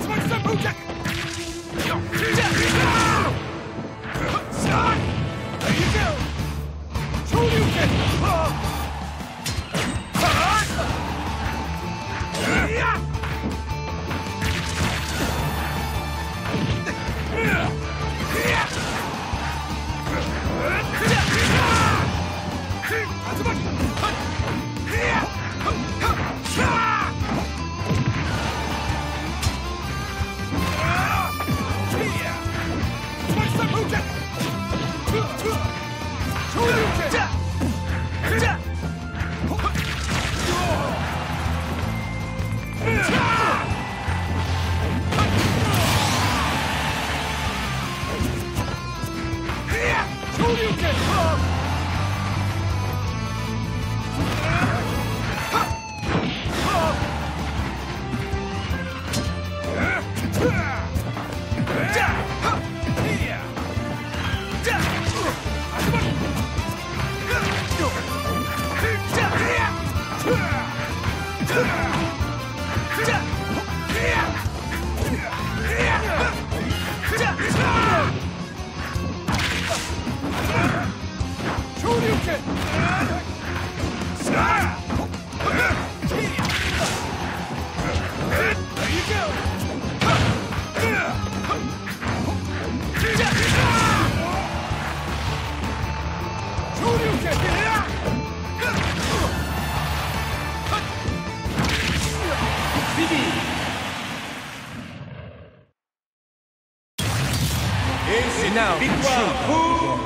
That's my son, the project! 去去去，兄弟们，去去去。冲出去！Et c'est une victoire pour